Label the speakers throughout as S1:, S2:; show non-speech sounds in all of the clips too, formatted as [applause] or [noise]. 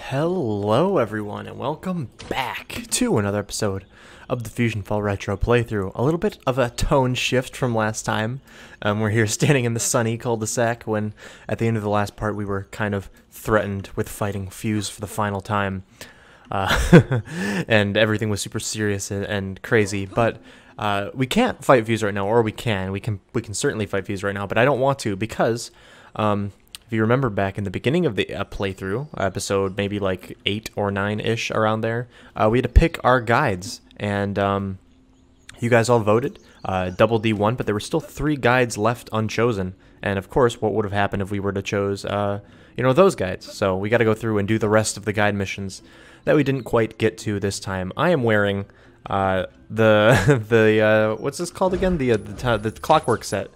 S1: Hello, everyone, and welcome back to another episode of the Fusion Fall Retro playthrough. A little bit of a tone shift from last time. Um, we're here [laughs] standing in the sunny cul-de-sac when, at the end of the last part, we were kind of threatened with fighting Fuse for the final time. Uh, [laughs] and everything was super serious and, and crazy, but uh, we can't fight Fuse right now, or we can. We can we can certainly fight Fuse right now, but I don't want to because um, if you remember back in the beginning of the uh, playthrough, episode maybe like eight or nine ish around there, uh, we had to pick our guides, and um, you guys all voted. Uh, Double D1, but there were still three guides left unchosen. And of course, what would have happened if we were to chose, uh, you know, those guides? So we got to go through and do the rest of the guide missions that we didn't quite get to this time. I am wearing uh, the [laughs] the uh, what's this called again? The uh, the, the clockwork set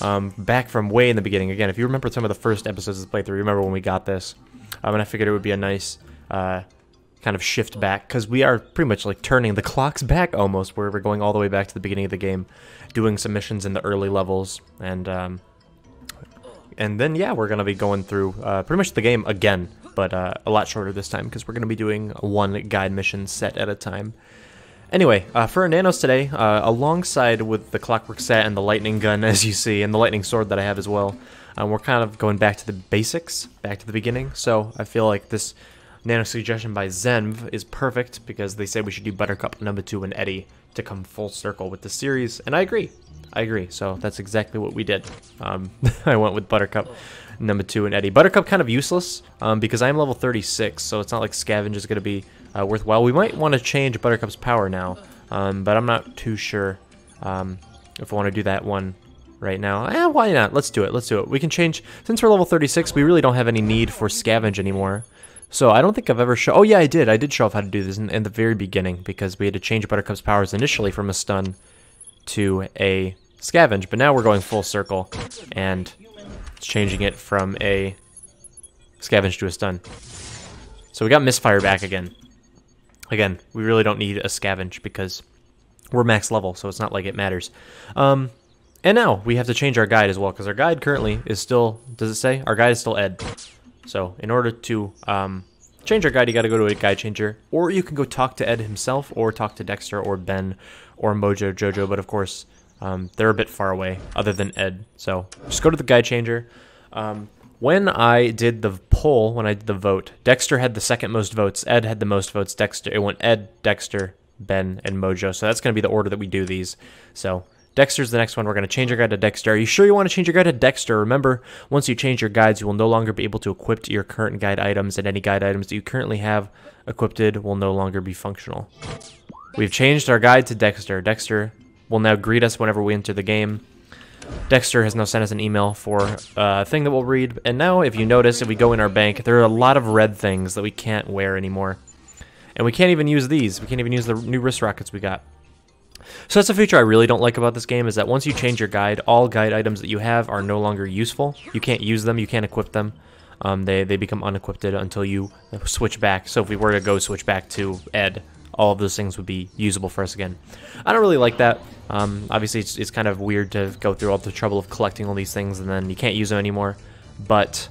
S1: um, back from way in the beginning. Again, if you remember some of the first episodes of the playthrough, remember when we got this. Um, and I figured it would be a nice uh, kind of shift back, because we are pretty much like turning the clocks back almost, where we're going all the way back to the beginning of the game, doing some missions in the early levels, and um, and then yeah, we're gonna be going through uh, pretty much the game again, but uh, a lot shorter this time, because we're gonna be doing one guide mission set at a time. Anyway, uh, nanos today, uh, alongside with the clockwork set and the lightning gun, [laughs] as you see, and the lightning sword that I have as well, um, we're kind of going back to the basics, back to the beginning. So I feel like this nano suggestion by Zenv is perfect because they said we should do Buttercup, Number 2, and Eddie to come full circle with the series, and I agree. I agree. So that's exactly what we did. Um, [laughs] I went with Buttercup, number two, and Eddie. Buttercup kind of useless um, because I'm level 36, so it's not like Scavenge is going to be uh, worthwhile. We might want to change Buttercup's power now, um, but I'm not too sure um, if I want to do that one right now. Eh, why not? Let's do it. Let's do it. We can change. Since we're level 36, we really don't have any need for Scavenge anymore. So I don't think I've ever shown... Oh, yeah, I did. I did show off how to do this in, in the very beginning because we had to change Buttercup's powers initially from a stun to a scavenge, but now we're going full circle and it's changing it from a scavenge to a stun. So we got misfire back again. Again, we really don't need a scavenge because we're max level, so it's not like it matters. Um, and now we have to change our guide as well because our guide currently is still, does it say? Our guide is still Ed. So in order to um, change our guide, you got to go to a guide changer, or you can go talk to Ed himself, or talk to Dexter, or Ben, or Mojo Jojo. But of course, um, they're a bit far away, other than Ed. So just go to the guide changer. Um, when I did the poll, when I did the vote, Dexter had the second most votes. Ed had the most votes. Dexter, it went Ed, Dexter, Ben, and Mojo. So that's going to be the order that we do these. So Dexter's the next one. We're going to change our guide to Dexter. Are you sure you want to change your guide to Dexter? Remember, once you change your guides, you will no longer be able to equip your current guide items, and any guide items that you currently have equipped will no longer be functional. We've changed our guide to Dexter. Dexter will now greet us whenever we enter the game. Dexter has now sent us an email for a thing that we'll read. And now, if you notice, if we go in our bank, there are a lot of red things that we can't wear anymore. And we can't even use these. We can't even use the new wrist rockets we got. So that's a feature I really don't like about this game, is that once you change your guide, all guide items that you have are no longer useful. You can't use them, you can't equip them. Um, they, they become unequipped until you switch back. So if we were to go switch back to Ed, all of those things would be usable for us again. I don't really like that. Um, obviously, it's, it's kind of weird to go through all the trouble of collecting all these things and then you can't use them anymore. But,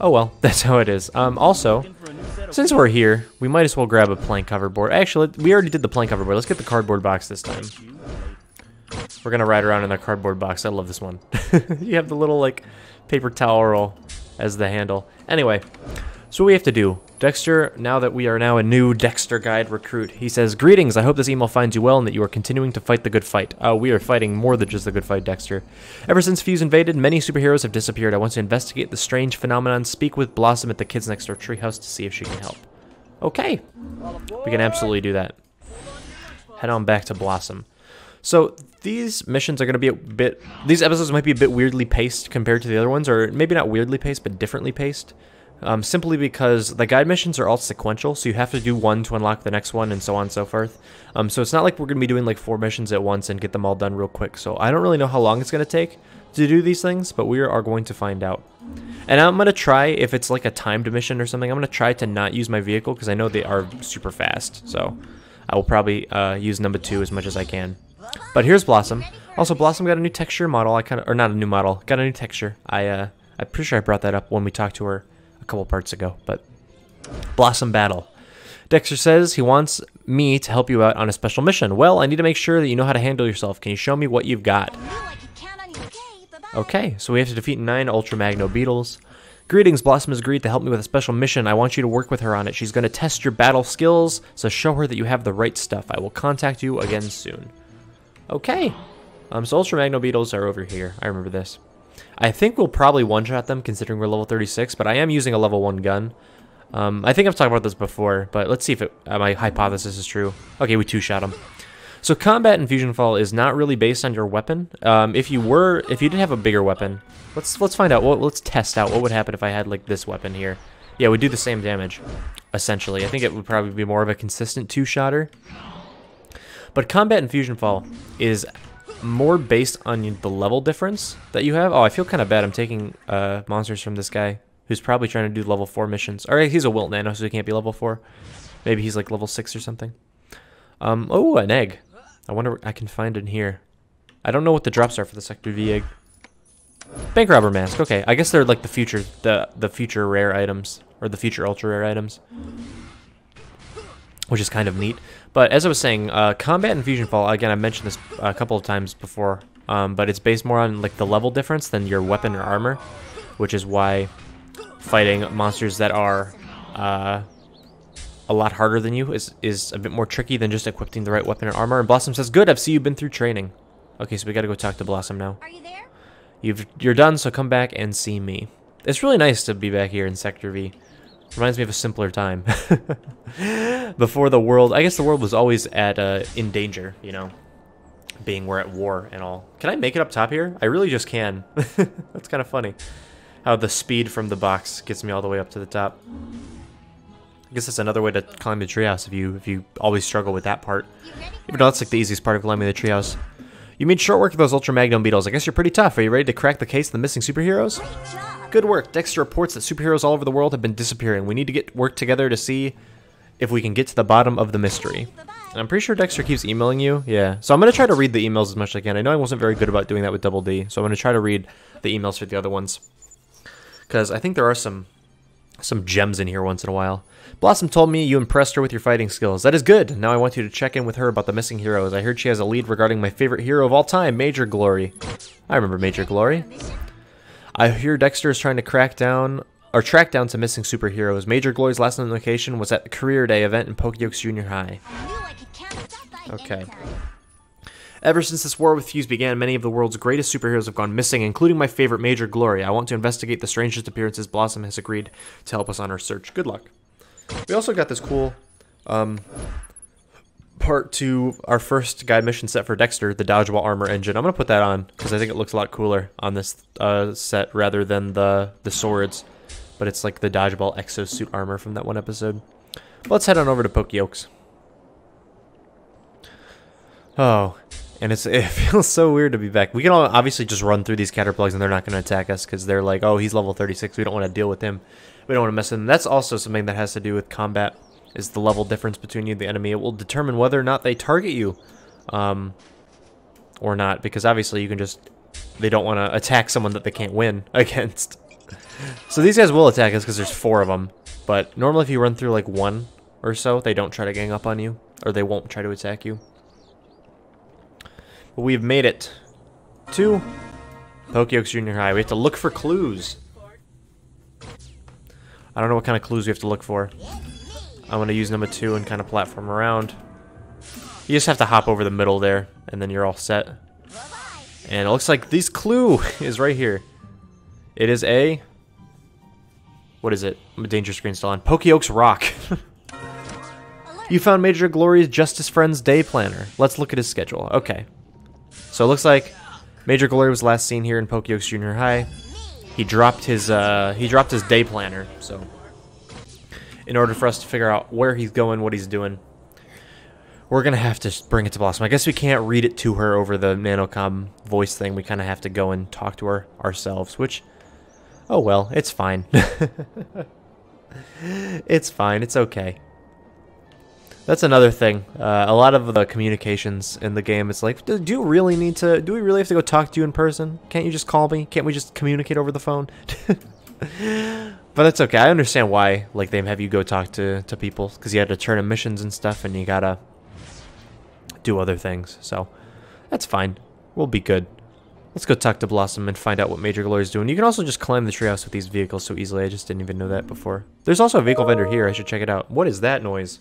S1: oh well, [laughs] that's how it is. Um, also, since we're here, we might as well grab a plank hoverboard. Actually, we already did the plank hoverboard. Let's get the cardboard box this time. We're going to ride around in the cardboard box. I love this one. [laughs] you have the little, like, paper towel roll as the handle. Anyway, so what we have to do, Dexter, now that we are now a new Dexter Guide recruit, he says, Greetings, I hope this email finds you well and that you are continuing to fight the good fight. Uh, we are fighting more than just the good fight, Dexter. Ever since Fuse invaded, many superheroes have disappeared. I want to investigate the strange phenomenon, speak with Blossom at the Kids Next Door treehouse to see if she can help. Okay, we can absolutely do that. Head on back to Blossom. So these missions are going to be a bit, these episodes might be a bit weirdly paced compared to the other ones, or maybe not weirdly paced, but differently paced um, simply because the guide missions are all sequential, so you have to do one to unlock the next one, and so on and so forth. Um, so it's not like we're going to be doing like four missions at once and get them all done real quick. So I don't really know how long it's going to take to do these things, but we are going to find out. And I'm going to try, if it's like a timed mission or something, I'm going to try to not use my vehicle because I know they are super fast. So I will probably uh, use number two as much as I can. But here's Blossom. Also, Blossom got a new texture model. I kind of, or not a new model, got a new texture. I, uh, I'm pretty sure I brought that up when we talked to her a couple parts ago, but Blossom Battle. Dexter says he wants me to help you out on a special mission. Well, I need to make sure that you know how to handle yourself. Can you show me what you've got? Okay, so we have to defeat nine Ultra Magno Beetles. Greetings, Blossom has agreed to help me with a special mission. I want you to work with her on it. She's going to test your battle skills, so show her that you have the right stuff. I will contact you again soon. Okay. Um, so Ultra Magno Beetles are over here. I remember this. I think we'll probably one-shot them, considering we're level 36, but I am using a level 1 gun. Um, I think I've talked about this before, but let's see if it, uh, my hypothesis is true. Okay, we two-shot them. So combat in Fusion Fall is not really based on your weapon. Um, if you were, if you did have a bigger weapon, let's let's find out. What, let's test out what would happen if I had like this weapon here. Yeah, we do the same damage, essentially. I think it would probably be more of a consistent two-shotter. But combat in Fusion Fall is more based on the level difference that you have. Oh, I feel kind of bad. I'm taking uh, monsters from this guy who's probably trying to do level 4 missions. Alright, he's a Wilt Nano, so he can't be level 4. Maybe he's like level 6 or something. Um, oh, an egg. I wonder what I can find in here. I don't know what the drops are for the Sector V egg. Bank robber mask. Okay, I guess they're like the future, the the future rare items or the future ultra rare items, which is kind of neat. But as I was saying, uh, combat in Fusion Fall. Again, I mentioned this a couple of times before, um, but it's based more on like the level difference than your weapon or armor, which is why fighting monsters that are uh, a lot harder than you is is a bit more tricky than just equipping the right weapon and armor. And Blossom says, "Good, I've seen you've been through training." Okay, so we gotta go talk to Blossom now.
S2: Are you there?
S1: You've you're done, so come back and see me. It's really nice to be back here in Sector V. Reminds me of a simpler time. [laughs] Before the world, I guess the world was always at uh, in danger, you know, being we're at war and all. Can I make it up top here? I really just can. [laughs] That's kind of funny. How the speed from the box gets me all the way up to the top. I guess that's another way to climb the treehouse if you if you always struggle with that part. Even though that's like the easiest part of climbing the treehouse. You made short work of those Ultra Magnum beetles. I guess you're pretty tough. Are you ready to crack the case of the missing superheroes? Good work. Dexter reports that superheroes all over the world have been disappearing. We need to get work together to see if we can get to the bottom of the mystery. And I'm pretty sure Dexter keeps emailing you. Yeah. So I'm going to try to read the emails as much as I can. I know I wasn't very good about doing that with Double D, so I'm going to try to read the emails for the other ones. Because I think there are some some gems in here once in a while. Blossom told me you impressed her with your fighting skills. That is good. Now I want you to check in with her about the missing heroes. I heard she has a lead regarding my favorite hero of all time, Major Glory. I remember Major Glory. I hear Dexter is trying to crack down or track down some missing superheroes. Major Glory's last known location was at the Career Day event in Pokey Oaks Junior High. Okay. Ever since this war with Fuse began, many of the world's greatest superheroes have gone missing, including my favorite Major Glory. I want to investigate the strangest appearances. Blossom has agreed to help us on our search. Good luck. We also got this cool um, part to our first guide mission set for Dexter, the dodgeball armor engine. I'm going to put that on because I think it looks a lot cooler on this uh, set rather than the, the swords. But it's like the dodgeball exosuit armor from that one episode. But let's head on over to Pokey Oaks. Oh, and it's [laughs] it feels so weird to be back. We can all obviously just run through these caterpillars and they're not going to attack us because they're like, oh, he's level 36. We don't want to deal with him. We don't want to mess with him. That's also something that has to do with combat is the level difference between you and the enemy. It will determine whether or not they target you um, or not because obviously you can just, they don't want to attack someone that they can't win [laughs] against. so these guys will attack us because there's four of them. But normally if you run through like one or so, they don't try to gang up on you or they won't try to attack you. But we've made it to Pokey Oaks Junior High. We have to look for clues. I don't know what kind of clues we have to look for. I'm going to use number two and kind of platform around. You just have to hop over the middle there, and then you're all set. And it looks like this clue [laughs] is right here. It is a... What is it? My danger screen still on. Pokey Oaks Rock. [laughs] you found Major Glory's Justice Friend's day planner. Let's look at his schedule. Okay. So it looks like Major Glory was last seen here in Pokey Oaks Junior High. He dropped his uh, he dropped his day planner. So in order for us to figure out where he's going, what he's doing, we're gonna have to bring it to Blossom. I guess we can't read it to her over the nanocom voice thing. We kind of have to go and talk to her ourselves. Which, oh well, it's fine. [laughs] it's fine. It's okay. That's another thing. Uh, a lot of the communications in the game, it's like, do, do, you really need to, do we really have to go talk to you in person? Can't you just call me? Can't we just communicate over the phone? [laughs] But that's okay. I understand why, like, they have you go talk to, to people. Because you had to turn in missions and stuff, and you gotta do other things. So, that's fine. We'll be good. Let's go talk to Blossom and find out what Major Glory is doing. You can also just climb the treehouse with these vehicles so easily. I just didn't even know that before. There's also a vehicle vendor here. I should check it out. What is that noise?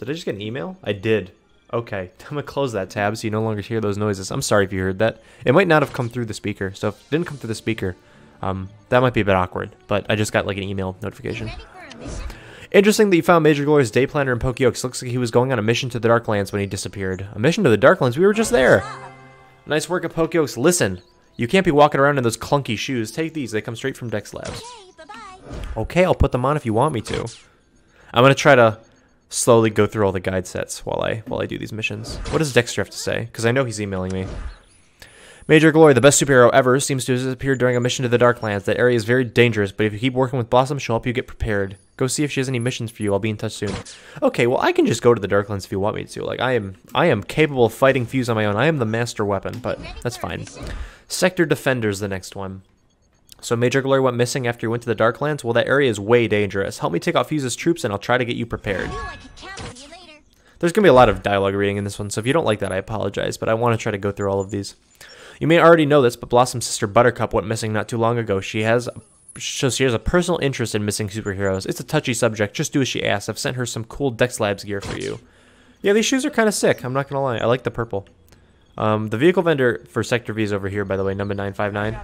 S1: Did I just get an email? I did. Okay, [laughs] I'm gonna close that tab so you no longer hear those noises. I'm sorry if you heard that. It might not have come through the speaker, so if it didn't come through the speaker, um, that might be a bit awkward, but I just got like an email notification. Interesting that you found Major Glory's day planner in Pokey Oaks. Looks like he was going on a mission to the Darklands when he disappeared. A mission to the Darklands? We were just there. Nice work at Pokey Oaks. Listen, you can't be walking around in those clunky shoes. Take these. They come straight from Dex Labs. Okay, I'll put them on if you want me to. I'm going to try to slowly go through all the guide sets while I while I do these missions. What does Dexter have to say? Because I know he's emailing me. Major Glory, the best superhero ever, seems to have disappeared during a mission to the Darklands. That area is very dangerous, but if you keep working with Blossom, she'll help you get prepared. Go see if she has any missions for you. I'll be in touch soon. Okay, well I can just go to the Darklands if you want me to. Like I am I am capable of fighting Fuse on my own. I am the master weapon, but that's fine. Sector Defender's the next one. So Major Glory went missing after you went to the Darklands? Well, that area is way dangerous. Help me take out Fuse's troops and I'll try to get you prepared. There's going to be a lot of dialogue reading in this one, so if you don't like that, I apologize, but I want to try to go through all of these. You may already know this, but Blossom's sister Buttercup went missing not too long ago. She has so she has a personal interest in missing superheroes. It's a touchy subject. Just do as she asks. I've sent her some cool Dex Labs gear for you. Yeah, these shoes are kind of sick. I'm not going to lie. I like the purple. Um, the vehicle vendor for Sector V is over here, by the way, number 959.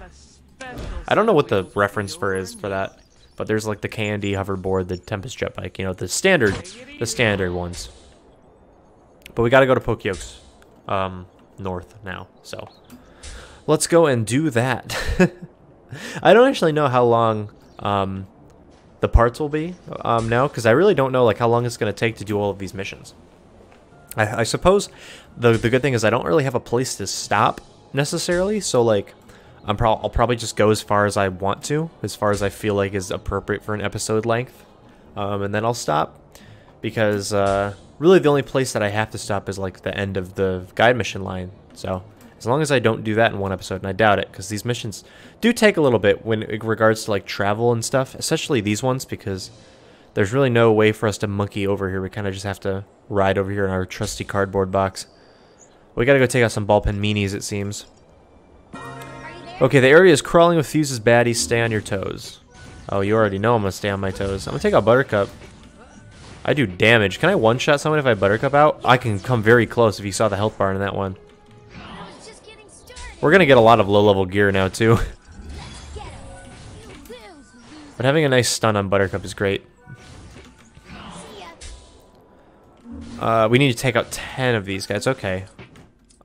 S1: I don't know what the reference for is for that, but there's like the Candy hoverboard, the Tempest jet bike, you know, the standard, the standard ones. But we got to go to Pokey Oaks um, north now, so let's go and do that. [laughs] I don't actually know how long um, the parts will be um, now, because I really don't know like how long it's to take to do all of these missions. I, I suppose the the good thing is I don't really have a place to stop necessarily, so like I'm pro I'll probably just go as far as I want to, as far as I feel like is appropriate for an episode length, um, and then I'll stop because uh, really the only place that I have to stop is like the end of the guide mission line. So as long as I don't do that in one episode, and I doubt it, because these missions do take a little bit when in regards to like travel and stuff, especially these ones, because there's really no way for us to monkey over here. We kind of just have to ride over here in our trusty cardboard box. We gotta go take out some ballpen meanies, it seems. Okay, the area is crawling with Fuse's baddies. Stay on your toes. Oh, you already know I'm gonna stay on my toes. I'm gonna take out Buttercup. I do damage. Can I one-shot someone if I Buttercup out? I can come very close if you saw the health bar in that one. We're gonna get a lot of low-level gear now, too. [laughs] but having a nice stun on Buttercup is great. Uh, we need to take out 10 of these guys. Okay.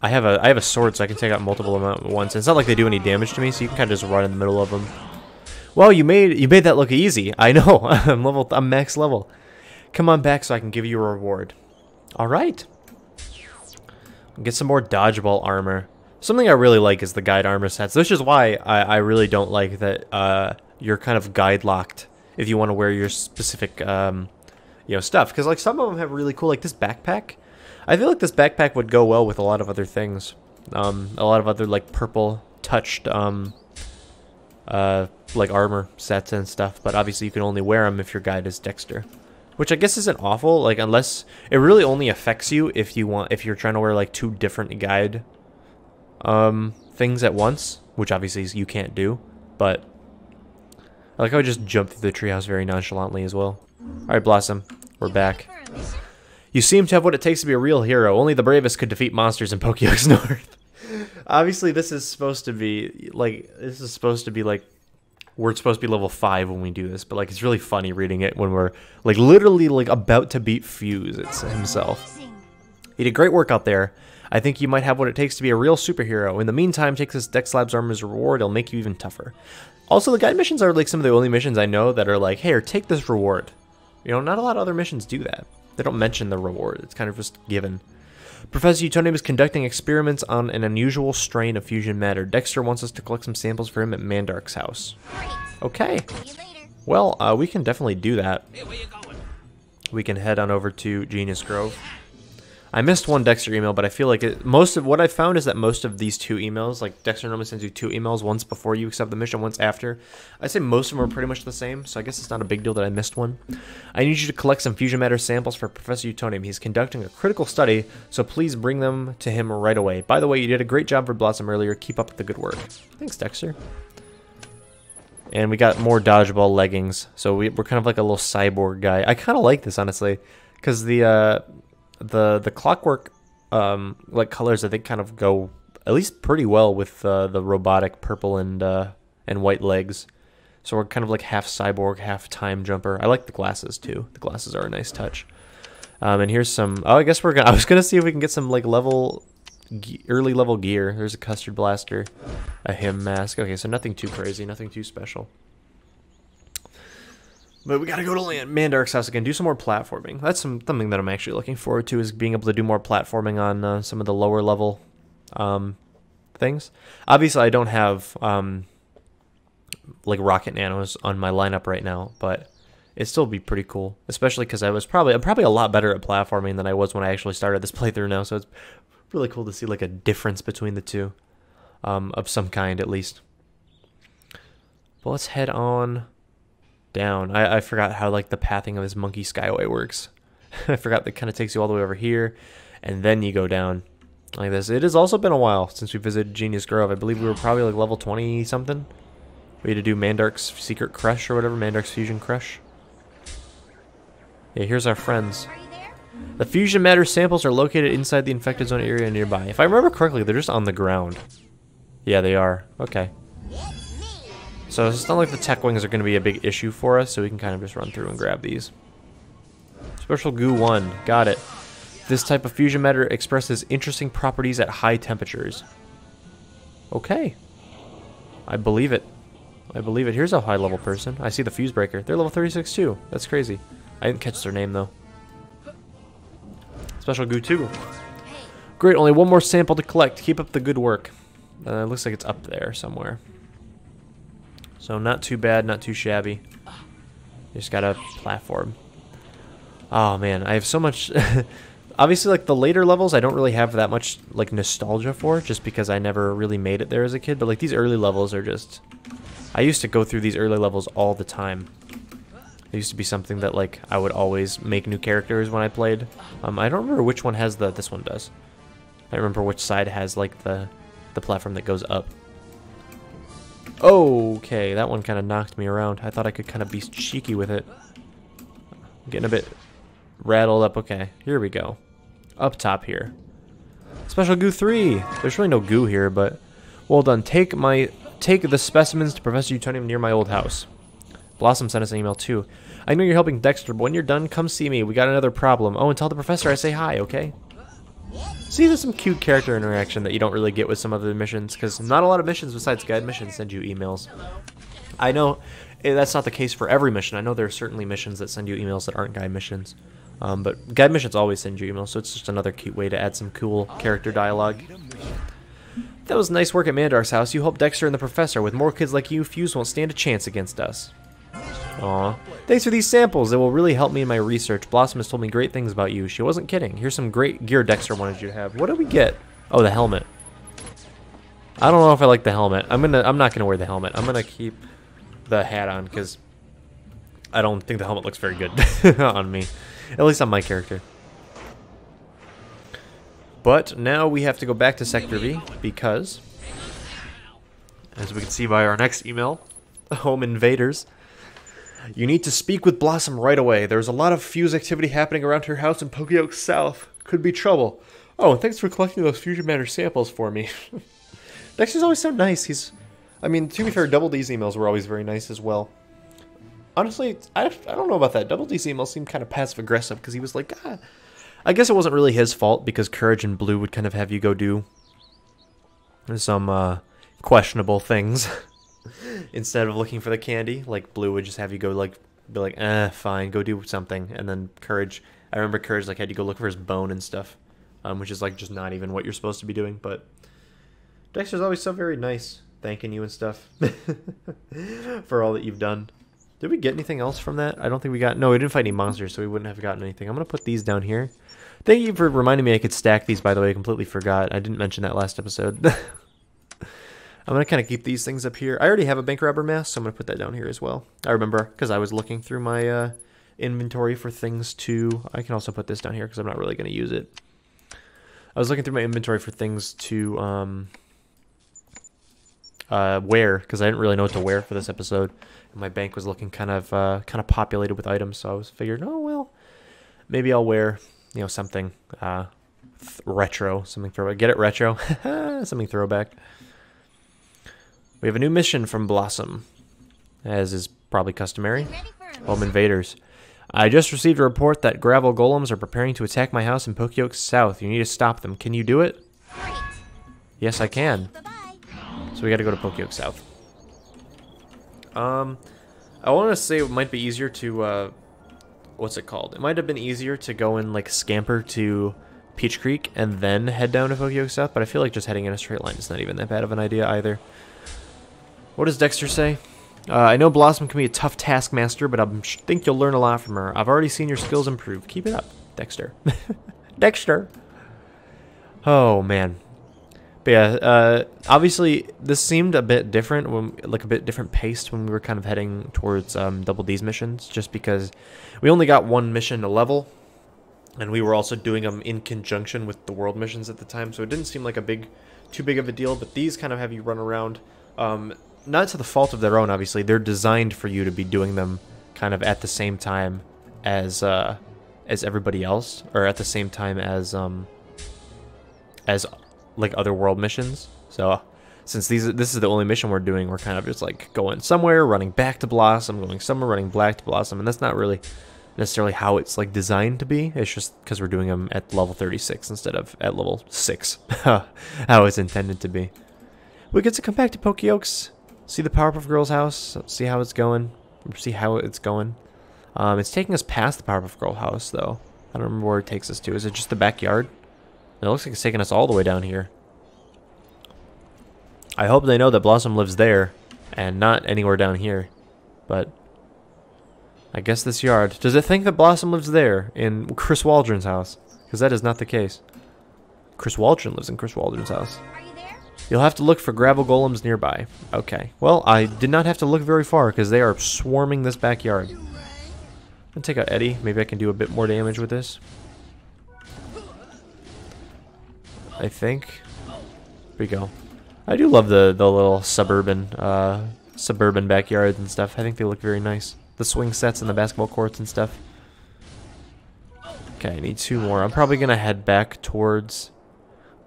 S1: I have a I have a sword, so I can take out multiple amount at once. It's not like they do any damage to me, so you can kind of just run in the middle of them. Well, you made you made that look easy. [laughs] I know. I'm level. I'm max level. Come on back so I can give you a reward. All right. Get some more dodgeball armor. Something I really like is the guide armor sets. This is why I, I really don't like that uh, you're kind of guide locked if you want to wear your specific um, you know stuff because like some of them have really cool like this backpack i feel like this backpack would go well with a lot of other things um a lot of other like purple touched um uh like armor sets and stuff but obviously you can only wear them if your guide is dexter which i guess isn't awful like unless it really only affects you if you want if you're trying to wear like two different guide um things at once which obviously you can't do but I like I just jumped through the treehouse very nonchalantly as well. Alright, Blossom. We're back. You seem to have what it takes to be a real hero. Only the bravest could defeat monsters in Pokey Oaks [laughs] North. Obviously, this is supposed to be, like, this is supposed to be, like, we're supposed to be level 5 when we do this, but, like, it's really funny reading it when we're, like, literally, like, about to beat Fuse it's himself. He did great work out there. I think you might have what it takes to be a real superhero. In the meantime, take this Dex Labs armor as a reward. It'll make you even tougher. Also, the guide missions are, like, some of the only missions I know that are like, hey, take this reward. You know, not a lot of other missions do that. They don't mention the reward. It's kind of just given. Professor Utonium is conducting experiments on an unusual strain of fusion matter. Dexter wants us to collect some samples for him at Mandark's house. Okay. Well, uh, we can definitely do that. We can head on over to Genius Grove. I missed one Dexter email, but I feel like it, most of what I found is that most of these two emails, like Dexter normally sends you two emails, once before you accept the mission, once after. I'd say most of them are pretty much the same, so I guess it's not a big deal that I missed one. I need you to collect some fusion matter samples for Professor Utonium. He's conducting a critical study, so please bring them to him right away. By the way, you did a great job for Blossom earlier. Keep up the good work. Thanks, Dexter. And we got more dodgeball leggings, so we, are kind of like a little cyborg guy. I kind of like this honestly, because the uh, the the clockwork um, like colors I think kind of go at least pretty well with uh, the robotic purple and uh, and white legs. So we're kind of like half cyborg, half time jumper. I like the glasses too. The glasses are a nice touch. Um, and here's some. Oh, I guess we're gonna. [laughs] I was gonna see if we can get some like level, early level gear. There's a custard blaster, a him mask. Okay, so nothing too crazy, nothing too special. But we gotta go to Land Mandark's house again, do some more platforming. That's some, something that I'm actually looking forward to is being able to do more platforming on uh, some of the lower level um, things. Obviously, I don't have um, like rocket nanos on my lineup right now, but it'd still be pretty cool. Especially because I was probably I'm probably a lot better at platforming than I was when I actually started this [laughs] playthrough now. So it's really cool to see like a difference between the two, um, of some kind at least. But let's head on down. I, I forgot how like the pathing of his monkey skyway works. [laughs] I forgot that kind of takes you all the way over here, and then you go down like this. It has also been a while since we visited Genius Grove. I believe we were probably like level 20 something. We had to do Mandark's Secret Crush or whatever, Mandark's Fusion Crush. Yeah, here's our friends. The fusion matter samples are located inside the infected zone area nearby. If I remember correctly, they're just on the ground. Yeah, they are. Okay. So it's not like the tech wings are going to be a big issue for us, so we can kind of just run through and grab these. Special goo 1. Got it. This type of fusion matter expresses interesting properties at high temperatures. Okay. I believe it. I believe it. Here's a high level person. I see the fuse breaker. They're level 36 too. That's crazy. I didn't catch their name though. Special goo 2. Great, only one more sample to collect. Keep up the good work. Uh, looks like it's up there somewhere. So not too bad, not too shabby. Just got a platform. Oh man, I have so much... [laughs] Obviously, like the later levels, I don't really have that much like nostalgia for, just because I never really made it there as a kid. But like these early levels are just... I used to go through these early levels all the time. It used to be something that like I would always make new characters when I played. Um, I don't remember which one has the... This one does. I remember which side has like the the platform that goes up. Okay, that one kind of knocked me around. I thought I could kind of be cheeky with it. I'm getting a bit rattled up. Okay, here we go. Up top here. Special goo 3. There's really no goo here, but well done. Take my take the specimens to Professor Utonium near my old house. Blossom sent us an email too. I know you're helping Dexter, but when you're done, come see me. We got another problem. Oh, and tell the professor I say hi, okay? See, there's some cute character interaction that you don't really get with some other missions, because not a lot of missions besides guide missions send you emails. I know eh, that's not the case for every mission. I know there are certainly missions that send you emails that aren't guide missions. Um, but guide missions always send you emails, so it's just another cute way to add some cool character dialogue. That was nice work at Mandark's house. You helped Dexter and the professor. With more kids like you, Fuse won't stand a chance against us. Aw. Thanks for these samples. It will really help me in my research. Blossom has told me great things about you. She wasn't kidding. Here's some great gear Dexter wanted you to have. What did we get? Oh, the helmet. I don't know if I like the helmet. I'm gonna. I'm not gonna wear the helmet. I'm gonna keep the hat on because I don't think the helmet looks very good [laughs] on me, at least on my character. But now we have to go back to Sector V because, as we can see by our next email, the [laughs] home invaders. You need to speak with Blossom right away. There's a lot of fuse activity happening around her house in Pokey Oaks South. Could be trouble. Oh, and thanks for collecting those fusion matter samples for me. [laughs] Dexter's always so nice. He's, I mean, to be fair, Double D's emails were always very nice as well. Honestly, I, I don't know about that. Double D's emails seemed kind of passive aggressive because he was like, ah. I guess it wasn't really his fault because Courage and Blue would kind of have you go do some uh, questionable things. [laughs] [laughs] instead of looking for the candy, like Blue would just have you go like be like, eh, fine, go do something, and then Courage. I remember Courage like had you go look for his bone and stuff, um, which is like just not even what you're supposed to be doing. But Dexter's always so very nice, thanking you and stuff [laughs] for all that you've done. Did we get anything else from that? I don't think we got. No, we didn't fight any monsters, so we wouldn't have gotten anything. I'm gonna put these down here. Thank you for reminding me I could stack these, by the way. I completely forgot. I didn't mention that last episode. [laughs] I'm going to kind of keep these things up here. I already have a bank robber mask, so I'm going to put that down here as well. I remember because I was looking through my uh, inventory for things to... I can also put this down here because I'm not really going to use it. I was looking through my inventory for things to um, uh, wear because I didn't really know what to wear for this episode. And my bank was looking kind of uh, kind of populated with items, so I was figured, oh well, maybe I'll wear you know something uh, retro, something throwback. Get it retro, [laughs] something throwback. We have a new mission from Blossom, as is probably customary. Home invaders. I just received a report that gravel golems are preparing to attack my house in Pokey Oaks South. You need to stop them. Can you do it? Great. Yes, I can. Bye -bye. So we got to go to Pokey Oaks South. Um, I want to say it might be easier to, uh, what's it called? It might have been easier to go and, like, scamper to Peach Creek and then head down to Pokey Oaks South, but I feel like just heading in a straight line is not even that bad of an idea either. What does Dexter say? Uh, I know Blossom can be a tough taskmaster, but I think you'll learn a lot from her. I've already seen your skills improve. Keep it up, Dexter. [laughs] Dexter! Oh, man. But yeah, uh, obviously this seemed a bit different, when, like a bit different paced when we were kind of heading towards um, Double D's missions, just because we only got one mission to level, and we were also doing them in conjunction with the world missions at the time, so it didn't seem like a big, too big of a deal. But these kind of have you run around, um, not to the fault of their own. Obviously, they're designed for you to be doing them kind of at the same time as uh, as everybody else, or at the same time as um, as like other world missions. So since these this is the only mission we're doing, we're kind of just like going somewhere, running back to Blossom, going somewhere, running back to Blossom, and that's not really necessarily how it's like designed to be. It's just because we're doing them at level 36 instead of at level 6, [laughs] how it's intended to be. We get to come back to Pokey Oaks, see the Powerpuff Girls house, see how it's going, see how it's going. Um, it's taking us past the Powerpuff Girl house, though. I don't remember where it takes us to. Is it just the backyard? It looks like it's taking us all the way down here. I hope they know that Blossom lives there and not anywhere down here. But I guess this yard. Does it think that Blossom lives there in Chris Waldron's house? Because that is not the case. Chris Waldron lives in Chris Waldron's house. You will have to look for gravel golems nearby. Okay. Well, I did not have to look very far because they are swarming this backyard. I'm going to take out Eddie. Maybe I can do a bit more damage with this. I think. Here we go. I do love the, the little suburban uh, suburban backyards and stuff. I think they look very nice. The swing sets and the basketball courts and stuff. Okay, I need two more. I'm probably going to head back towards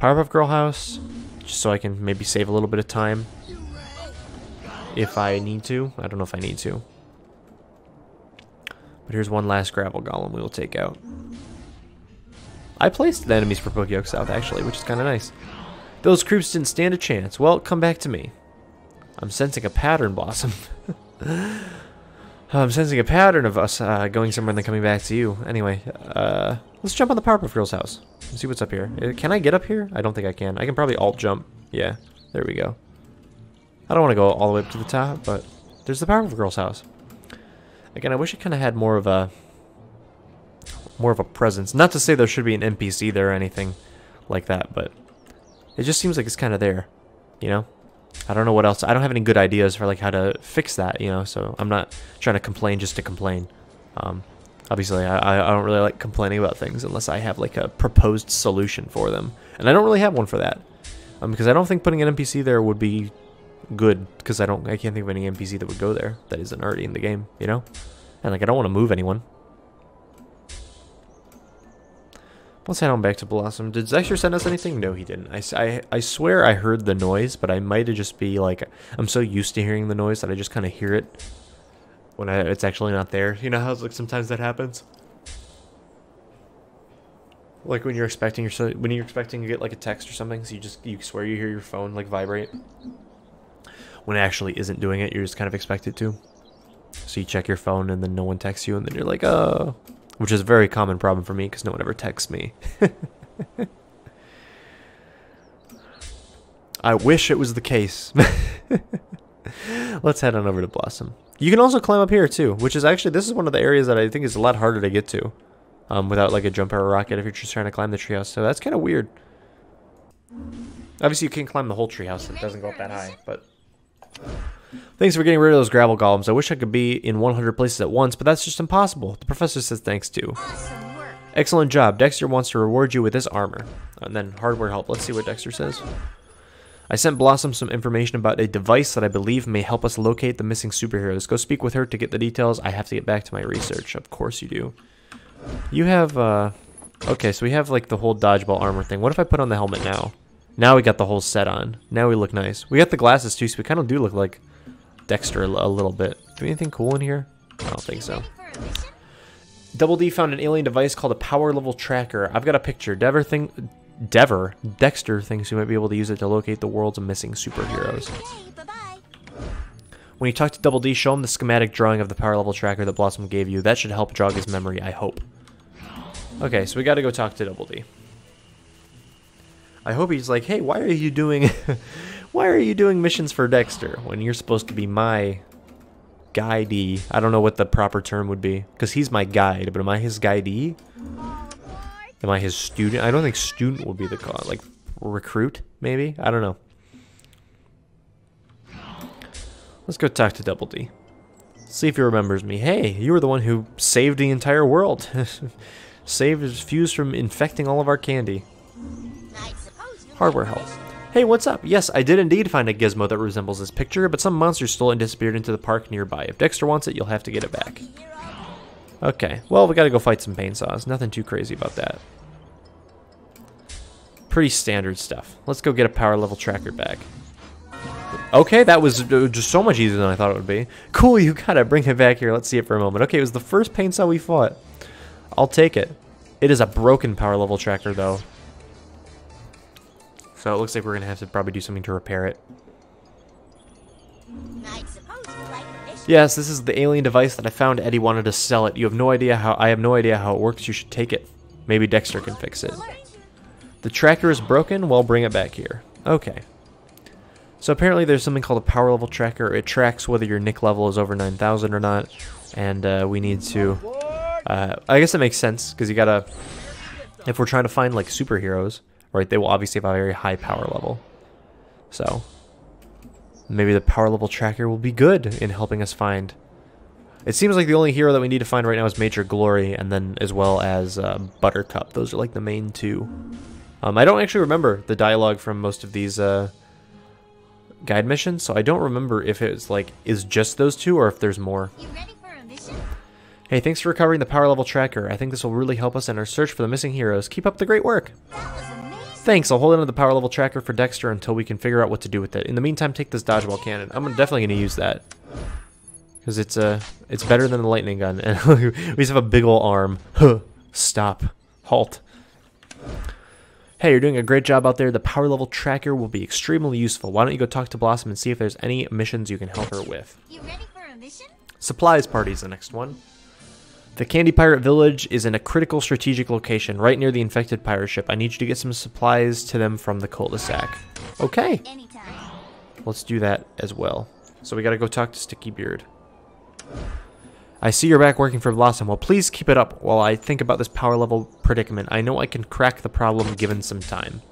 S1: Powerpuff Girl house, just so I can maybe save a little bit of time. If I need to. I don't know if I need to. But here's one last gravel golem we will take out. I placed the enemies for Pokey Oaks South, actually, which is kind of nice. Those creeps didn't stand a chance. Well, come back to me. I'm sensing a pattern, Blossom. [laughs] I'm sensing a pattern of us uh, going somewhere and then coming back to you. Anyway, uh, let's jump on the Powerpuff Girl's house. See what's up here. Uh, can I get up here? I don't think I can. I can probably alt jump. Yeah, there we go. I don't want to go all the way up to the top, but there's the Powerpuff Girl's house. Again, I wish it kind of had more of a more of a presence. Not to say there should be an NPC there or anything like that, but it just seems like it's kind of there, you know? I don't know what else. I don't have any good ideas for like how to fix that, you know, so I'm not trying to complain just to complain. Um, obviously, I, I don't really like complaining about things unless I have like a proposed solution for them. And I don't really have one for that. Um, because I don't think putting an NPC there would be good because I don't I can't think of any NPC that would go there that isn't already in the game, you know? And like I don't want to move anyone. Let's head on back to Blossom. Did Dexter send us anything? No, he didn't. I, I, I swear I heard the noise, but I might have just be like, I'm so used to hearing the noise that I just kind of hear it when I, it's actually not there. You know how like sometimes that happens? Like when you're expecting your when you're expecting to get like a text or something, so you just you swear you hear your phone like vibrate. When it actually isn't doing it, you're just kind of expected to. So you check your phone and then no one texts you and then you're like, oh, which is a very common problem for me because no one ever texts me. [laughs] I wish it was the case. [laughs] [laughs] Let's head on over to Blossom. You can also climb up here too, which is actually, this is one of the areas that I think is a lot harder to get to. um, without like a jump or a rocket if you're just trying to climb the treehouse. So that's kind of weird. Obviously, you can climb the whole treehouse. It doesn't go up that high, but... Thanks for getting rid of those gravel golems. I wish I could be in 100 places at once, but that's just impossible. The professor says thanks too.
S2: Awesome.
S1: Excellent job. Dexter wants to reward you with this armor. And then hardware help. Let's see what Dexter says. I sent Blossom some information about a device that I believe may help us locate the missing superheroes. Go speak with her to get the details. I have to get back to my research. Of course you do. You have, uh... Okay, so we have, like, the whole dodgeball armor thing. What if I put on the helmet now? Now we got the whole set on. Now we look nice. We got the glasses, too, so we kind of do look like Dexter a, a little bit. Do anything cool in here? I don't think so. Double D found an alien device called a power level tracker. I've got a picture. Dever think Dever Dexter thinks you might be able to use it to locate the world's missing superheroes. When you talk to Double D, show him the schematic drawing of the power level tracker that Blossom gave you. That should help jog his memory, I hope. Okay, so we got to go talk to Double D. I hope he's like, "Hey, why are you doing [laughs] why are you doing missions for Dexter when you're supposed to be my guidee?" I don't know what the proper term would be cuz he's my guide, but am I his guidee? Am I his student? I don't think student would be the call. Like recruit, maybe? I don't know. Let's go talk to Double D. See if he remembers me. Hey, you were the one who saved the entire world. [laughs] saved his fuse from infecting all of our candy. Hardware help. Hey, what's up? Yes, I did indeed find a gizmo that resembles this picture, but some monster stole and disappeared into the park nearby. If Dexter wants it, you'll have to get it back. Okay, well, we gotta go fight some pain saws. Nothing too crazy about that. Pretty standard stuff. Let's go get a power level tracker back. Okay, that was uh, just so much easier than I thought it would be. Cool, you gotta bring it back here. Let's see it for a moment. Okay, it was the first pain saw we fought. I'll take it. It is a broken power level tracker, though. So it looks like we're gonna have to probably do something to repair it. Yes, this is the alien device that I found Eddie wanted to sell it. You have no idea how I have no idea how it works. You should take it. Maybe Dexter can fix it. The tracker is broken, well bring it back here. Okay. So apparently there's something called a power level tracker. It tracks whether your nick level is over 9,000 or not. And uh, we need to... Uh, I guess that makes sense, because you gotta... If we're trying to find, like, superheroes, right, they will obviously have a very high power level. So, maybe the power level tracker will be good in helping us find. It seems like the only hero that we need to find right now is Major Glory, and then as well as uh, Buttercup. Those are like the main two. Um, I don't actually remember the dialogue from most of these uh, guide missions, so I don't remember if it's like is just those two or if there's more.
S2: You ready for a mission?
S1: Hey, thanks for recovering the power level tracker. I think this will really help us in our search for the missing heroes. Keep up the great work.
S2: That was amazing.
S1: Thanks. I'll hold onto the power level tracker for Dexter until we can figure out what to do with it. In the meantime, take this dodgeball cannon. I'm definitely going to use that because it's uh, it's better than the lightning gun, [laughs] and we just have a big ol' arm. Huh. Stop. Halt. Hey, you're doing a great job out there. The power level tracker will be extremely useful. Why don't you go talk to Blossom and see if there's any missions you can help her with?
S2: You ready for a mission?
S1: Supplies party's the next one. The Candy Pirate Village is in a critical strategic location, right near the infected pirate ship. I need you to get some supplies to them from the cul-de-sac. Okay,
S2: Anytime.
S1: let's do that as well. So we gotta go talk to Sticky Beard. I see you're back working for Blossom. Well, please keep it up while I think about this power level predicament. I know I can crack the problem given some time.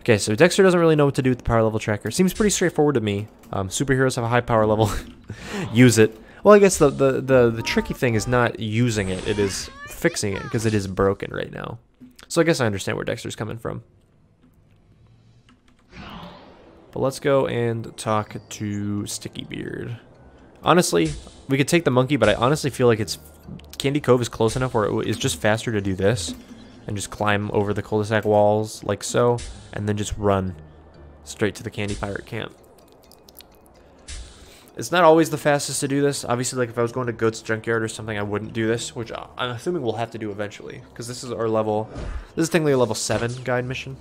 S1: Okay, so Dexter doesn't really know what to do with the power level tracker. Seems pretty straightforward to me. Um, superheroes have a high power level. [laughs] Use it. Well, I guess the, the, the, the tricky thing is not using it. It is fixing it because it is broken right now. So I guess I understand where Dexter's coming from. But let's go and talk to Sticky Beard. Honestly, we could take the monkey, but I honestly feel like it's Candy Cove is close enough where it is just faster to do this and just climb over the cul-de-sac walls like so, and then just run straight to the Candy Pirate camp. It's not always the fastest to do this. Obviously, like if I was going to Goat's Junkyard or something, I wouldn't do this, which I'm assuming we'll have to do eventually, because this is our level. This is technically a level seven guide mission,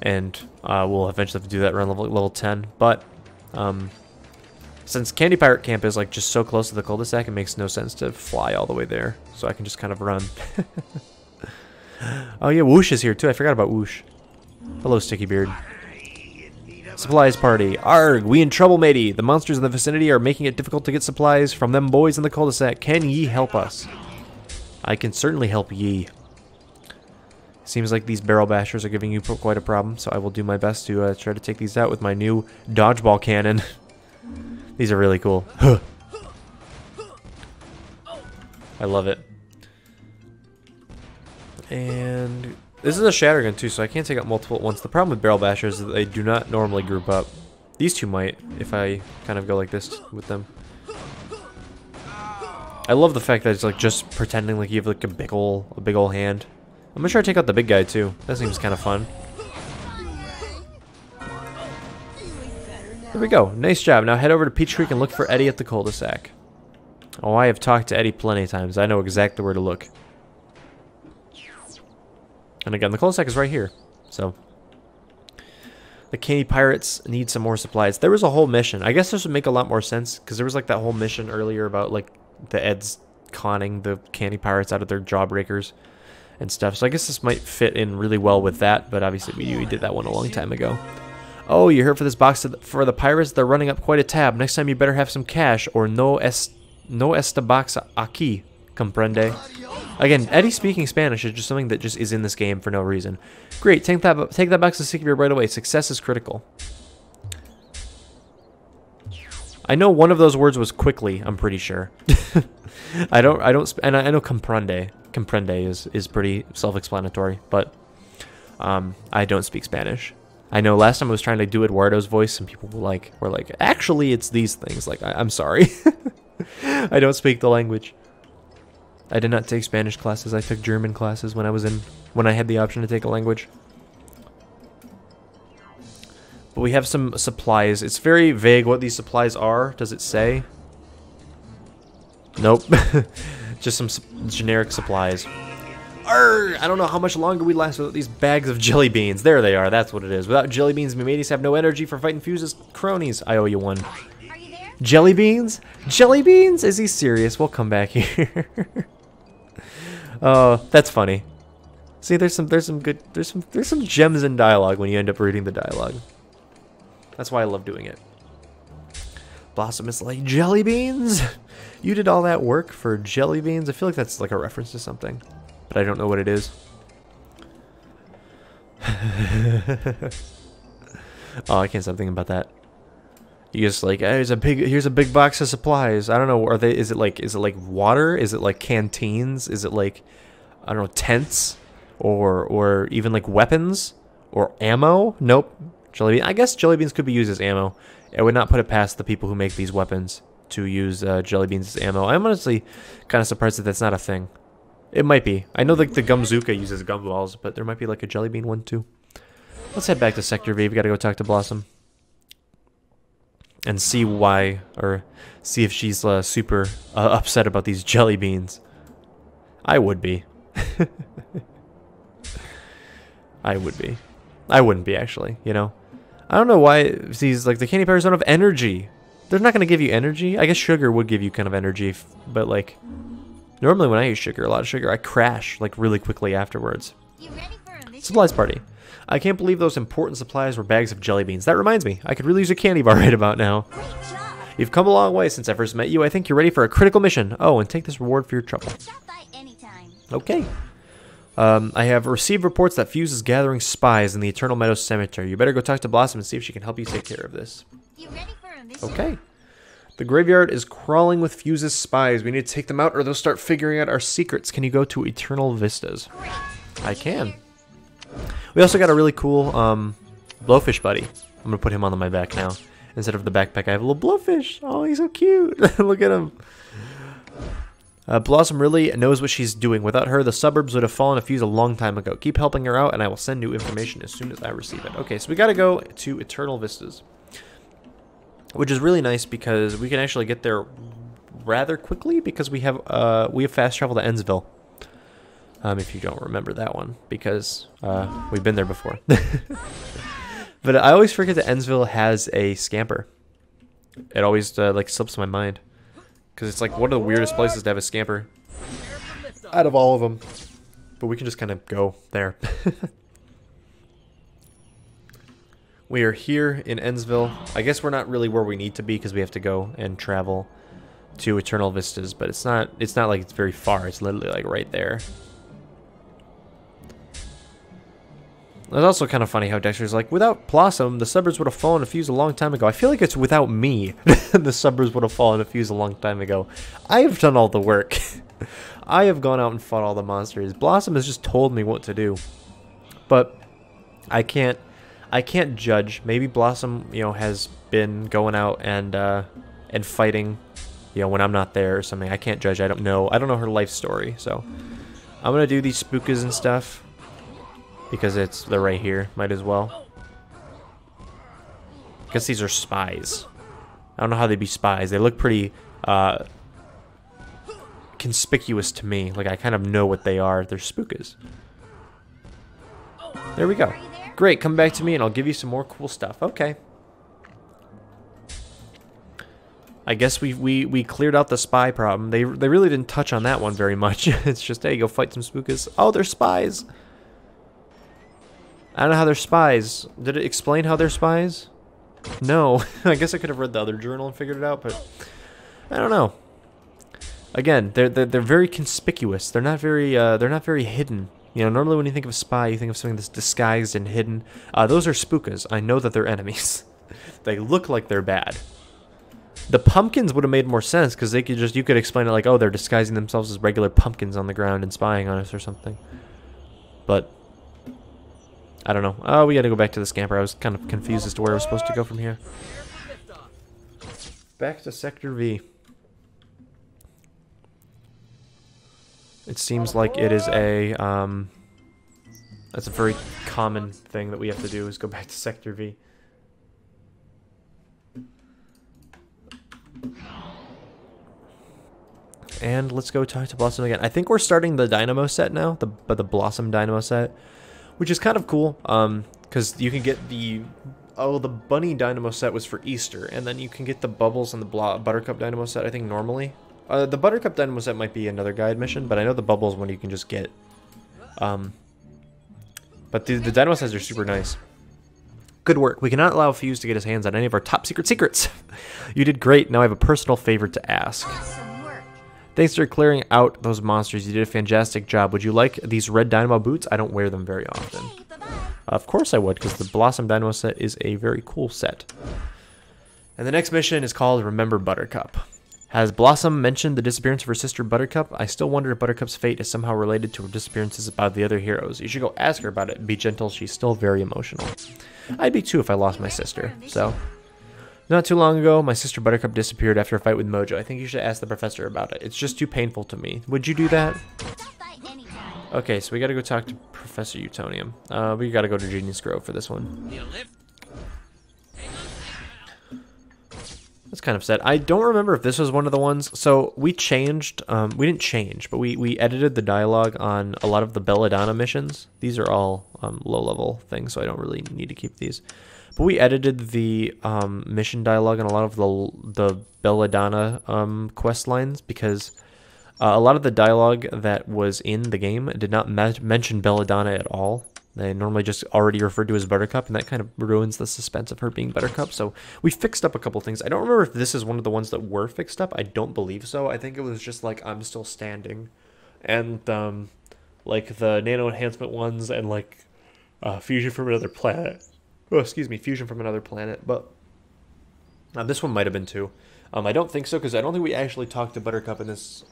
S1: and uh, we'll eventually have to do that around level level ten. But um, since Candy Pirate Camp is like just so close to the cul-de-sac, it makes no sense to fly all the way there. So I can just kind of run. [laughs] oh yeah, Whoosh is here too. I forgot about Whoosh. Hello, Sticky Beard. Supplies party. Arg, we in trouble, matey. The monsters in the vicinity are making it difficult to get supplies from them boys in the cul-de-sac. Can ye help us? I can certainly help ye. Seems like these barrel bashers are giving you quite a problem, so I will do my best to uh, try to take these out with my new dodgeball cannon. [laughs] these are really cool. [laughs] I love it. And this is a shatter gun too, so I can't take out multiple at once. The problem with barrel bashers is that they do not normally group up. These two might, if I kind of go like this with them. I love the fact that it's like just pretending like you have like a big ol' a big ol' hand. I'm gonna try to take out the big guy too. That seems kind of fun. There we go. Nice job. Now head over to Peach Creek and look for Eddy at the cul-de-sac. Oh, I have talked to Eddy plenty of times. I know exactly where to look. And again, the cul-de-sac is right here. So, the Candy Pirates need some more supplies. There was a whole mission. I guess this would make a lot more sense because there was like that whole mission earlier about like the Eds conning the Candy Pirates out of their jawbreakers and stuff. So I guess this might fit in really well with that. But obviously we, we did that one a long time ago. Oh, you're here for this box for the pirates? They're running up quite a tab. Next time you better have some cash or no es no esta box aquí. Comprende? Again, Eddy speaking Spanish is just something that just is in this game for no reason. Great, take that take that box of secret right away. Success is critical. I know one of those words was quickly. I'm pretty sure. [laughs] I don't. I don't. And I know comprende. Comprende is is pretty self-explanatory, but um, I don't speak Spanish. I know last time I was trying to do Eduardo's voice, and people were like, were like, actually, it's these things. Like, I, I'm sorry. [laughs] I don't speak the language. I did not take Spanish classes. I took German classes when I was in when I had the option to take a language. But we have some supplies. It's very vague what these supplies are. Does it say? Nope. [laughs] Just some su generic supplies. Arr, I don't know how much longer we last without these bags of jelly beans. There they are. That's what it is. Without jelly beans, we mateys have no energy for fighting fuses cronies. I owe you one.
S2: Are you there?
S1: Jelly beans? Jelly beans? Is he serious? We'll come back [laughs] here. Oh, that's funny. See, there's some, there's some good, there's some, there's some gems in dialogue when you end up reading the dialogue. That's why I love doing it. Blossom is like jelly beans. You did all that work for jelly beans. I feel like that's like a reference to something, but I don't know what it is. [laughs] oh, I can't stop thinking about that. You just like hey, here's a big here's a big box of supplies. I don't know. Are they? Is it like is it like water? Is it like canteens? Is it like I don't know tents or or even like weapons or ammo? Nope. Jelly bean. I guess jelly beans could be used as ammo. I would not put it past the people who make these weapons to use uh, jelly beans as ammo. I'm honestly kind of surprised that that's not a thing. It might be. I know like the Gumzuka uses gumballs, but there might be like a jelly bean one too. Let's head back to Sector V. We gotta go talk to Blossom and see why, or see if she's uh, super uh, upset about these jelly beans. I would be. [laughs] I would be. I wouldn't be actually. You know. I don't know why these like the candy bars don't have energy. They're not gonna give you energy. I guess sugar would give you kind of energy, f- but like normally when I eat sugar, a lot of sugar, I crash like really quickly afterwards.
S2: You ready for a?
S1: Supplies party. I can't believe those important supplies were bags of jelly beans. That reminds me, I could really use a candy bar [laughs] right about now. You've come a long way since I first met you. I think you're ready for a critical mission. Oh, and take this reward for your trouble. Okay. Um, I have received reports that Fuse is gathering spies in the Eternal Meadows Cemetery. You better go talk to Blossom and see if she can help you take care of this.
S2: You ready for a mission?
S1: Okay. The graveyard is crawling with Fuse's spies. We need to take them out or they'll start figuring out our secrets. Can you go to Eternal Vistas? I can. We also got a really cool um, blowfish buddy. I'm gonna put him on my back now. Instead of the backpack, I have a little blowfish. Oh, he's so cute. [laughs] Look at him. Uh, Blossom really knows what she's doing. Without her, the suburbs would have fallen a fuse a long time ago. Keep helping her out, and I will send new information as soon as I receive it. Okay, so we gotta go to Eternal Vistas. Which is really nice because we can actually get there rather quickly because we have uh, we have fast travel to Endsville. Um, if you don't remember that one, because uh, we've been there before. [laughs] but I always forget that Endsville has a scamper. It always uh, like slips my mind, because it's like one of the weirdest places to have a scamper out of all of them. But we can just kind of go there. [laughs] We are here in Endsville. I guess we're not really where we need to be because we have to go and travel to Eternal Vistas, but it's not it's not like it's very far. It's literally like right there. It's also kind of funny how Dexter's like, without Blossom, the suburbs would have fallen a fuse a long time ago. I feel like it's without me, [laughs] the suburbs would have fallen a fuse a long time ago. I have done all the work. [laughs] I have gone out and fought all the monsters. Blossom has just told me what to do. But I can't I can't judge. Maybe Blossom, you know, has been going out and uh and fighting, you know, when I'm not there or something. I can't judge. I don't know. I don't know her life story. So I'm gonna do these spookas and stuff because it's they're right here. Might as well. I Guess these are spies. I don't know how they'd be spies. They look pretty uh, conspicuous to me. Like I kind of know what they are. They're spookas. There we go. Great, come back to me and I'll give you some more cool stuff. Okay. I guess we, we, we cleared out the spy problem. They, they really didn't touch on that one very much. [laughs] it's just, hey, go fight some spookas. Oh, they're spies. I don't know how they're spies. Did it explain how they're spies? No. [laughs] I guess I could have read the other journal and figured it out, but I don't know. Again, they're, they're, they're very conspicuous. They're not very, uh, they're not very hidden. You know, normally when you think of a spy, you think of something that's disguised and hidden. Uh, those are spookas. I know that they're enemies. [laughs] they look like they're bad. The pumpkins would have made more sense because they could just you could explain it like, oh, they're disguising themselves as regular pumpkins on the ground and spying on us or something. But I don't know. Oh, we got to go back to the scamper. I was kind of confused as to where I was supposed to go from here. Back to Sector V. It seems like it is a um, that's a very common thing that we have to do is go back to Sector V. And let's go talk to Blossom again. I think we're starting the Dynamo set now, the but the Blossom Dynamo set, which is kind of cool. Um, because you can get the oh the Bunny Dynamo set was for Easter, and then you can get the Bubbles and the Blah, Buttercup Dynamo set. I think normally. Uh, the Buttercup Dynamo set might be another guide mission, but I know the Bubbles one you can just get. Um, but the, the Dynamo sets are super nice. Good work. We cannot allow Fuse to get his hands on any of our top secret secrets. [laughs] you did great. Now I have a personal favor to ask. Thanks for clearing out those monsters. You did a fantastic job. Would you like these red Dynamo boots? I don't wear them very often. Of course I would, because the Blossom Dynamo set is a very cool set. And the next mission is called Remember Buttercup. Has Blossom mentioned the disappearance of her sister Buttercup? I still wonder if Buttercup's fate is somehow related to her disappearances about the other heroes. You should go ask her about it. Be gentle, she's still very emotional. I'd be too if I lost my sister, so... Not too long ago, my sister Buttercup disappeared after a fight with Mojo. I think you should ask the professor about it. It's just too painful to me. Would you do that? Okay, so we gotta go talk to Professor Utonium. Uh, we gotta go to Genius Grove for this one. That's kind of sad. I don't remember if this was one of the ones. So we changed. Um, we didn't change, but we we edited the dialogue on a lot of the Belladonna missions. These are all um, low level things, so I don't really need to keep these. But we edited the um, mission dialogue and a lot of the the Belladonna um, quest lines because uh, a lot of the dialogue that was in the game did not me- mention Belladonna at all. They normally just already referred to as Buttercup, and that kind of ruins the suspense of her being Buttercup. So we fixed up a couple things. I don't remember if this is one of the ones that were fixed up. I don't believe so. I think it was just like I'm still standing, and um, like the nano enhancement ones, and like uh, fusion from another planet. Oh, excuse me, fusion from another planet. But uh, this one might have been too. Um, I don't think so because I don't think we actually talked to Buttercup in this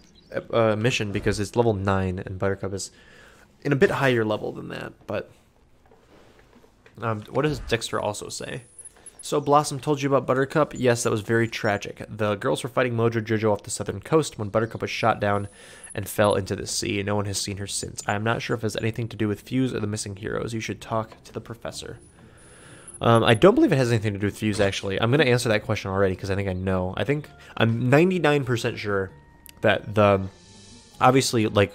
S1: uh, mission because it's level nine and Buttercup is in a bit higher level than that. But um, what does Dexter also say? So Blossom told you about Buttercup? Yes, that was very tragic. The girls were fighting Mojo Jojo off the southern coast when Buttercup was shot down and fell into the sea. No one has seen her since. I am not sure if it has anything to do with Fuse or the missing heroes. You should talk to the professor. Um, I don't believe it has anything to do with Fuse, actually. I'm going to answer that question already because I think I know. I think I'm 99% sure that the obviously like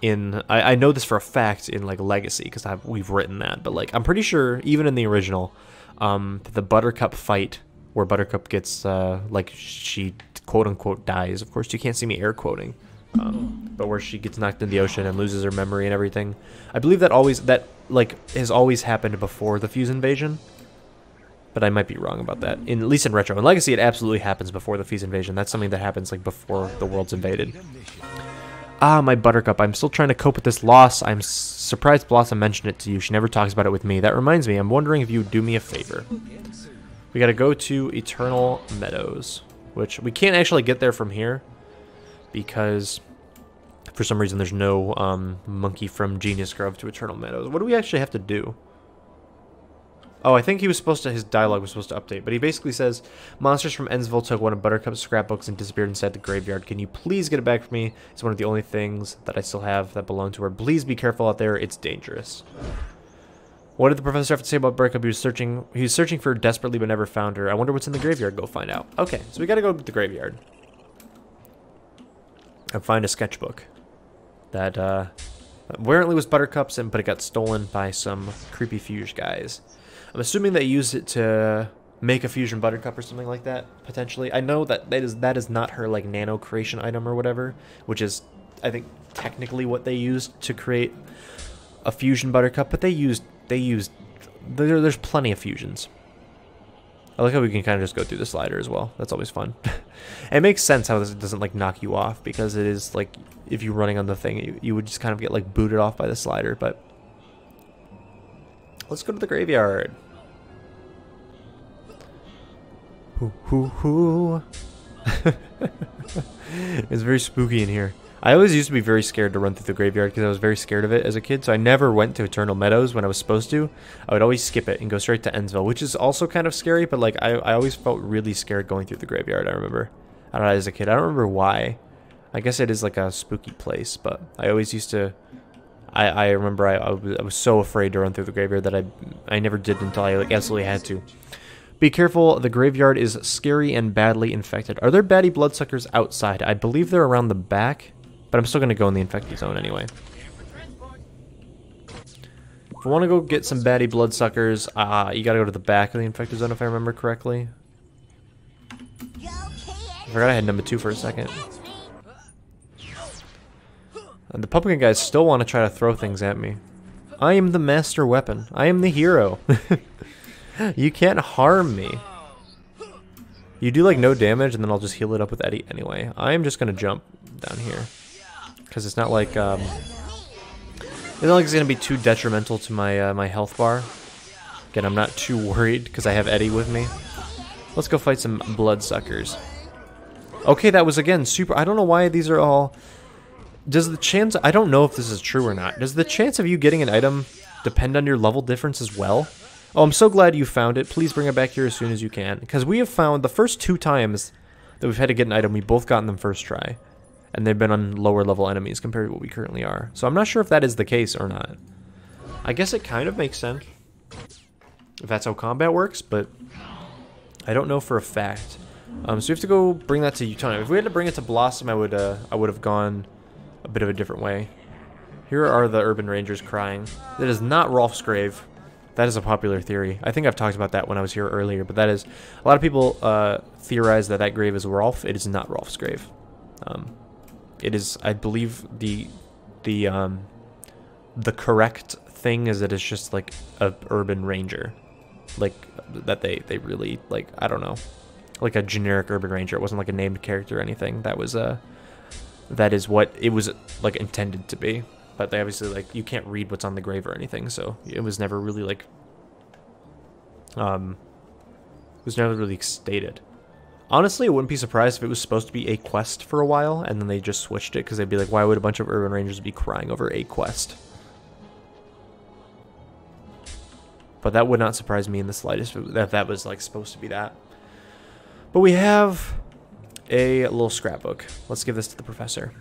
S1: in I, I know this for a fact in like Legacy because we've written that, but like I'm pretty sure even in the original, um, the Buttercup fight where Buttercup gets uh, like she quote unquote dies. Of course, you can't see me air quoting, um, but where she gets knocked in the ocean and loses her memory and everything. I believe that always that like has always happened before the Fuse invasion. but I might be wrong about that. In at least in retro, and Legacy, it absolutely happens before the Fuse invasion. That's something that happens like before the world's invaded. Ah, my Buttercup. I'm still trying to cope with this loss. I'm surprised Blossom mentioned it to you. She never talks about it with me. That reminds me. I'm wondering if you would do me a favor. We gotta go to Eternal Meadows, which we can't actually get there from here because for some reason there's no um, monkey from Genius Grove to Eternal Meadows. What do we actually have to do? Oh, I think he was supposed to, his dialogue was supposed to update, but he basically says, Monsters from Endsville took one of Buttercup's scrapbooks and disappeared inside the graveyard. Can you please get it back for me? It's one of the only things that I still have that belong to her. Please be careful out there. It's dangerous. What did the professor have to say about Buttercup? He was searching, he was searching for her desperately but never found her. I wonder what's in the graveyard. Go find out. Okay, so we gotta go to the graveyard. And find a sketchbook that, uh, apparently was Buttercup's, and but it got stolen by some creepy fuge guys. I'm assuming they used it to make a fusion buttercup or something like that potentially. I know that that is that is not her like nano creation item or whatever, which is I think technically what they used to create a fusion buttercup, but they used they used there, there's plenty of fusions. I like how we can kind of just go through the slider as well. That's always fun. [laughs] it makes sense how this doesn't like knock you off because it is like if you're running on the thing, you, you would just kind of get like booted off by the slider. But let's go to the graveyard. Hoo hoo hoo. [laughs] it's very spooky in here. I always used to be very scared to run through the graveyard because I was very scared of it as a kid, so I never went to Eternal Meadows when I was supposed to. I would always skip it and go straight to Endsville, which is also kind of scary, but like I, I always felt really scared going through the graveyard, I remember. I don't know, as a kid. I don't remember why. I guess it is like a spooky place, but I always used to... I, I remember I, I, was, I was so afraid to run through the graveyard that I, I never did until I like absolutely had to. Be careful, the graveyard is scary and badly infected. Are there baddie bloodsuckers outside? I believe they're around the back, but I'm still going to go in the infected zone anyway. If I want to go get some baddie bloodsuckers, uh, you got to go to the back of the infected zone if I remember correctly. I forgot I had number two for a second. And the pumpkin guys still want to try to throw things at me. I am the master weapon. I am the hero. [laughs] you can't harm me. You do like no damage and then I'll just heal it up with Eddy anyway. I am just going to jump down here. Because it's not like, um... It's not like it's to be too detrimental to my, uh, my health bar. Again, I'm not too worried because I have Eddy with me. Let's go fight some bloodsuckers. Okay, that was again super... I don't know why these are all... Does the chance... I don't know if this is true or not. Does the chance of you getting an item depend on your level difference as well? Oh, I'm so glad you found it. Please bring it back here as soon as you can. Because we have found the first two times that we've had to get an item, we both gotten them first try. And they've been on lower level enemies compared to what we currently are. So I'm not sure if that is the case or not. I guess it kind of makes sense. If that's how combat works, but I don't know for a fact. Um, so we have to go bring that to Utona. If we had to bring it to Blossom, I would uh, I would have gone a bit of a different way. Here are the Urban Rangers crying. That is not Rolf's grave. That is a popular theory. I think I've talked about that when I was here earlier, but that is... A lot of people uh, theorize that that grave is Rolf. It is not Rolf's grave. Um, it is, I believe, the... The, um, the correct thing is that it's just like a urban ranger. Like, that they, they really, like, I don't know. Like a generic urban ranger. It wasn't like a named character or anything. That was, uh... That is what it was, like, intended to be but they obviously like you can't read what's on the grave or anything so it was never really like um it was never really stated honestly i wouldn't be surprised if it was supposed to be a quest for a while and then they just switched it because they'd be like why would a bunch of urban rangers be crying over a quest but that would not surprise me in the slightest if that was like supposed to be that but we have a little scrapbook let's give this to the professor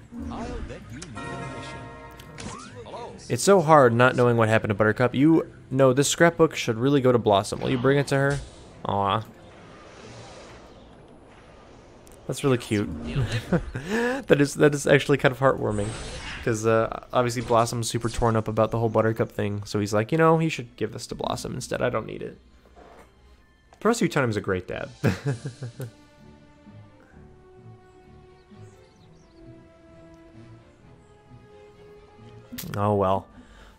S1: it's so hard not knowing what happened to Buttercup. You know this scrapbook should really go to Blossom. Will you bring it to her? Aw. That's really cute. [laughs] that is that is actually kind of heartwarming. Because uh, obviously Blossom's super torn up about the whole Buttercup thing. So he's like, you know, he should give this to Blossom instead. I don't need it. Professor Utonium's a great dad. [laughs] Oh well.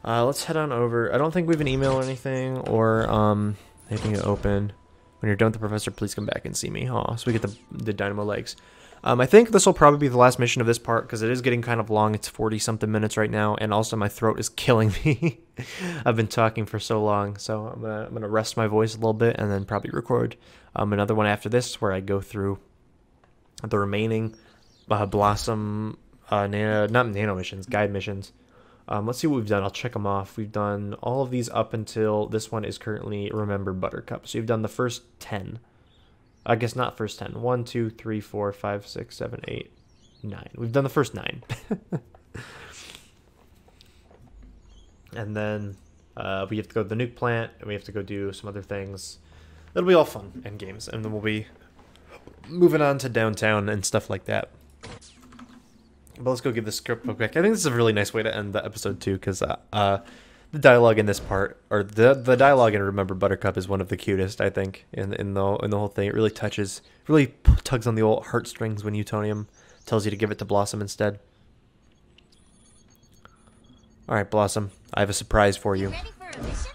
S1: Uh, let's head on over. I don't think we have an email or anything or um, anything to open. When you're done with the professor, please come back and see me. Aw, so we get the, the dynamo legs. Um, I think this will probably be the last mission of this part because it is getting kind of long. It's 40 something minutes right now, and also my throat is [laughs] killing me. I've been talking for so long, so I'm gonna, I'm gonna rest my voice a little bit and then probably record um, another one after this where I go through the remaining uh, Blossom, uh, nano, not nano missions, guide missions. Um, let's see what we've done. I'll check them off. We've done all of these up until this one is currently Remember Buttercup. So you've done the first 10. I guess not first 10. 1, 2, 3, 4, 5, 6, 7, 8, 9. We've done the first 9. [laughs] and then uh, we have to go to the nuke plant, and we have to go do some other things. It'll be all fun and games, and then we'll be moving on to downtown and stuff like that. But let's go give the script real quick. I think this is a really nice way to end the episode too, because uh, uh, the dialogue in this part, or the the dialogue in Remember Buttercup, is one of the cutest. I think in in the in the whole thing. It really touches, really tugs on the old heartstrings when Utonium tells you to give it to Blossom instead. All right, Blossom, I have a surprise for you.
S2: For?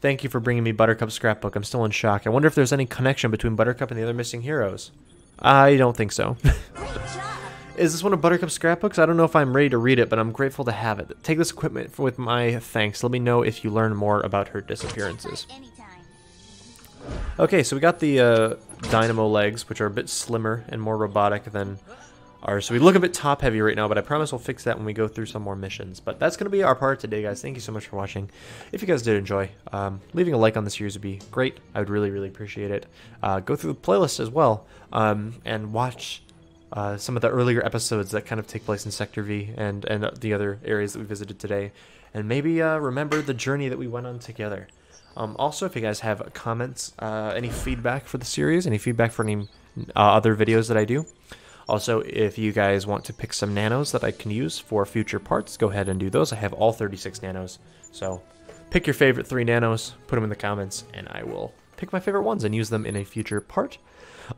S1: Thank you for bringing me Buttercup's scrapbook. I'm still in shock. I wonder if there's any connection between Buttercup and the other missing heroes. I don't think so. Is this one of Buttercup's scrapbooks? I don't know if I'm ready to read it, but I'm grateful to have it. Take this equipment with my thanks. Let me know if you learn more about her disappearances. Okay, so we got the uh, dynamo legs, which are a bit slimmer and more robotic than ours. So we look a bit top heavy right now, but I promise we'll fix that when we go through some more missions. But that's going to be our part today, guys. Thank you so much for watching. If you guys did enjoy, um, leaving a like on this series would be great. I would really, really appreciate it. Uh, go through the playlist as well um, and watch uh, some of the earlier episodes that kind of take place in Sector V and, and the other areas that we visited today. And maybe uh, remember the journey that we went on together. Um, also, if you guys have comments, uh, any feedback for the series, any feedback for any uh, other videos that I do. Also, if you guys want to pick some nanos that I can use for future parts, go ahead and do those. I have all 36 nanos. So pick your favorite three nanos, put them in the comments, and I will pick my favorite ones and use them in a future part.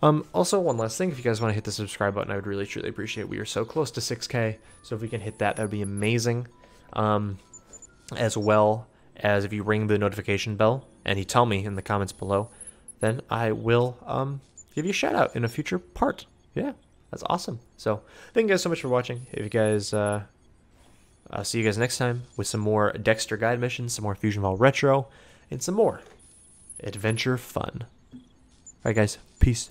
S1: Um, also, one last thing, if you guys want to hit the subscribe button, I would really truly appreciate it. We are so close to 6K, so if we can hit that, that would be amazing. Um, as well as if you ring the notification bell and you tell me in the comments below, then I will um, give you a shout out in a future part. Yeah, that's awesome. So thank you guys so much for watching. If you guys, uh, I'll see you guys next time with some more Dexter guide missions, some more FusionFall Retro, and some more adventure fun. All right, guys. Peace.